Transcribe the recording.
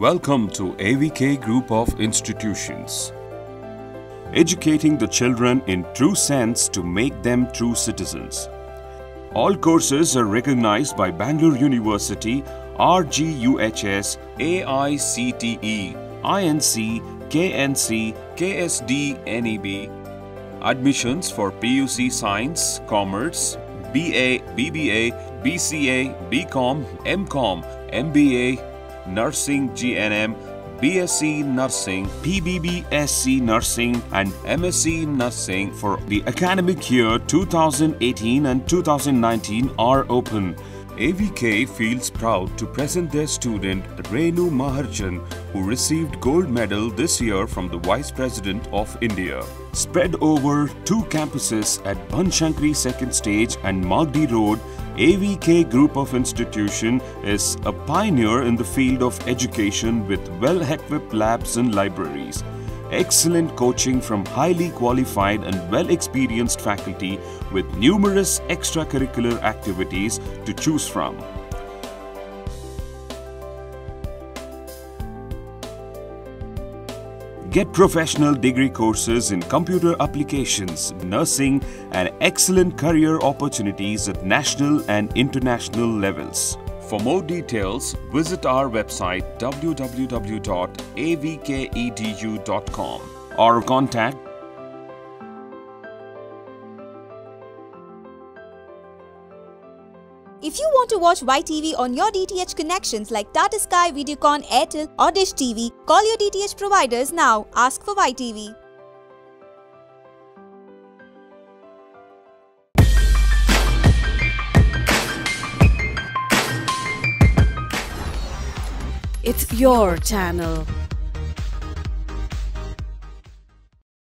Welcome to AVK Group of Institutions. Educating the children in true sense to make them true citizens. All courses are recognized by Bangalore University, RGUHS, AICTE, INC, KNC, KSD, NEB. Admissions for PUC Science, Commerce, BA, BBA, BCA, BCom, MCom, MBA, Nursing GNM, BSc Nursing, PBBSc Nursing and MSc Nursing for the academic year 2018 and 2019 are open. AVK feels proud to present their student Renu Maharjan who received gold medal this year from the Vice President of India. Spread over two campuses at Banashankari Second Stage and Magadi Road, AVK Group of Institution is a pioneer in the field of education with well-equipped labs and libraries excellent coaching from highly qualified and well-experienced faculty with numerous extracurricular activities to choose from. Get professional degree courses in computer applications, nursing and excellent career opportunities at national and international levels. For more details, visit our website www.avkedu.com or contact If you want to watch YTV on your DTH connections like Tata Sky, Videocon, Airtel or Dish TV, call your DTH providers now. Ask for YTV. It's your channel.